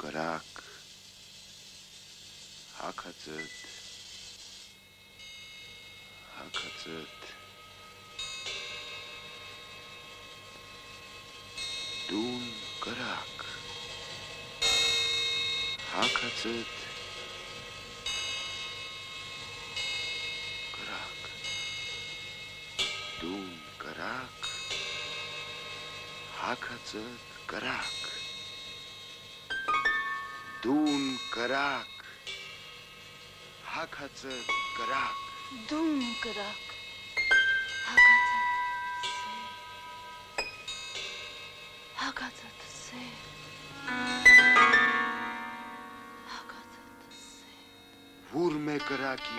կրակ, հակածըտ, հակածըտ, դուն կրակ, հակածըտ, կրակ, դուն կրակ, հակածըտ, կրակ, դուն կրակ, հակացը կրակ։ Դուն կրակ, հակացը սեր, հակացը սեր, հակացը սեր։ Վուր մե կրակի